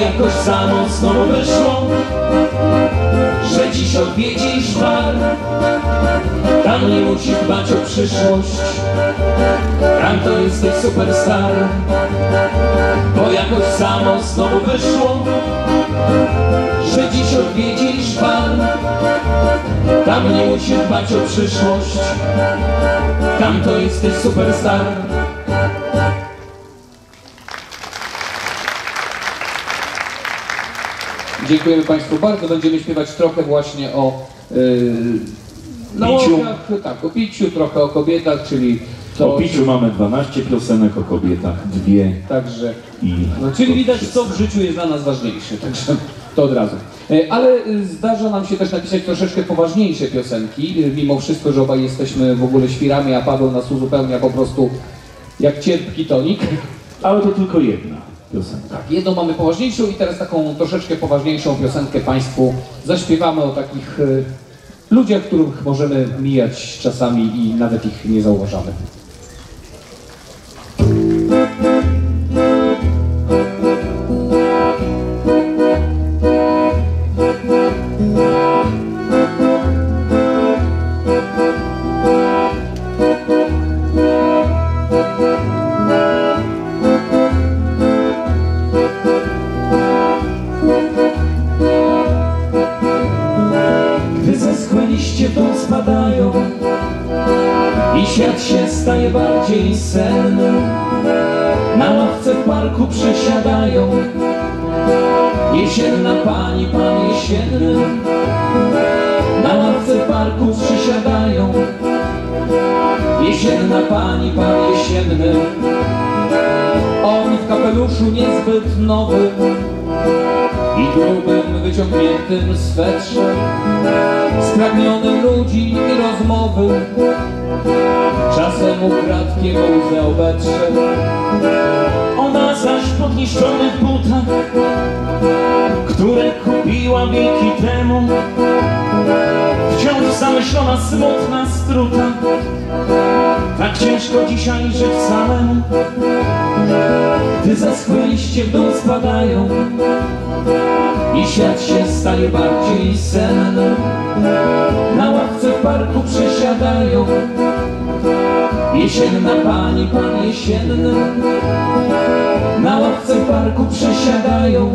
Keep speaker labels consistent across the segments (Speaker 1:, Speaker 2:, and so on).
Speaker 1: jakoś samo znowu wyszło Że dziś odwiedzisz bar. Tam nie musisz dbać o przyszłość. Tam to jesteś superstar Bo jakoś samo znowu wyszło Że dziś odwiedzisz bar. Tam nie musisz dbać o przyszłość. Tam to jesteś superstar
Speaker 2: Dziękujemy Państwu bardzo. Będziemy śpiewać trochę właśnie o yy, nałogach, tak, o piciu, trochę o kobietach, czyli to,
Speaker 3: O piciu mamy 12 piosenek, o kobietach dwie
Speaker 2: Także,
Speaker 3: i...
Speaker 2: no, czyli widać, co w życiu jest dla nas ważniejsze, także to od razu. E, Ale y, zdarza nam się też napisać troszeczkę poważniejsze piosenki, y, mimo wszystko, że obaj jesteśmy w ogóle świrami, a Paweł nas uzupełnia po prostu jak cierpki tonik.
Speaker 3: Ale to tylko jedna
Speaker 2: Tak, jedną mamy poważniejszą i teraz taką troszeczkę poważniejszą piosenkę Państwu zaśpiewamy o takich y, ludziach, których możemy mijać czasami i nawet ich nie zauważamy.
Speaker 1: Się staje bardziej senny. Na ławce w parku przesiadają Jesienna pani, pan jesienny. Na ławce w parku przysiadają Jesienna pani, pan jesienny. On w kapeluszu niezbyt nowym i grubym, wyciągniętym swetrze. Spragnionym ludzi i rozmowy Czasem ukradkiem łzę obetrze. Ona zaś w podniszczonych butach Które kupiła wieki temu Wciąż zamyślona, smutna struta. Tak ciężko dzisiaj żyć samemu Gdy zaschłe liście w dół spadają i świat się staje bardziej senny Na ławce w parku przesiadają Jesienna pani, pan jesienny Na ławce w parku przesiadają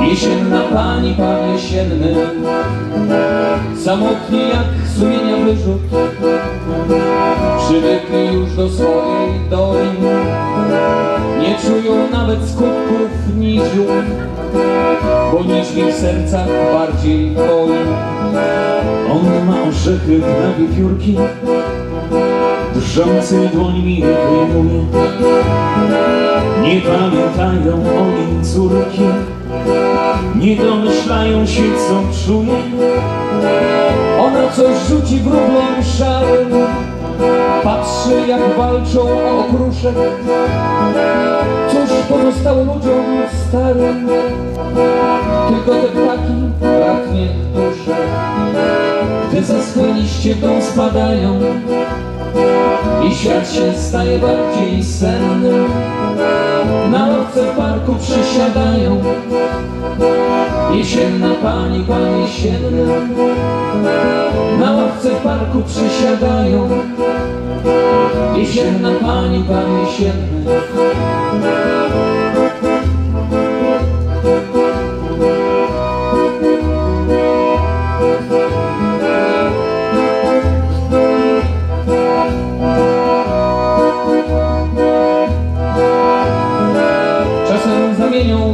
Speaker 1: Jesienna pani, pan jesienny. Samotni jak sumienia wyrzut Przywykli już do swojej doli Nie czują nawet skutków niżu Bo niż w ich sercach bardziej boli
Speaker 3: On ma orzechy na wiewiórki Drżącymi dłońmi wyjmuje Nie pamiętają o nim córki Nie domyślają się co czuje
Speaker 2: Ona coś rzuci wróblą szarym Patrzy jak walczą o okruszek. Cóż pozostało ludziom starym Tylko te ptaki braknie duszy
Speaker 1: Gdy zaschłe liście spadają I świat się staje bardziej senny. Na ławce w parku przysiadają. Jesienna pani, pan jesienny Na ławce w parku przysiadają. Jesienna pani, pan jesienny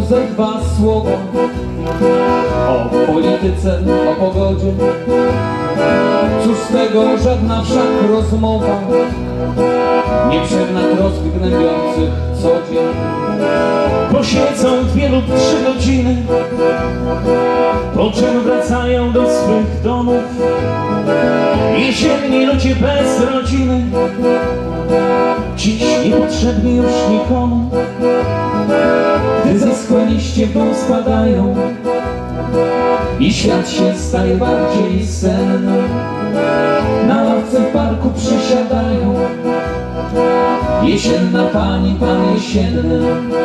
Speaker 2: ze dwa słowa. O polityce, o pogodzie. Cóż z tego żadna wszak rozmowa. Nie przegna trosk gnębiących co dzień
Speaker 1: Posiedzą dwie lub trzy godziny. Po czym wracają do swych domów. Jesienni ludzie bez rodziny. Dziś niepotrzebni już nikomu Zaschłe liście w spadają I świat się staje bardziej senny Na ławce w parku przysiadają Jesienna pani, pan jesienny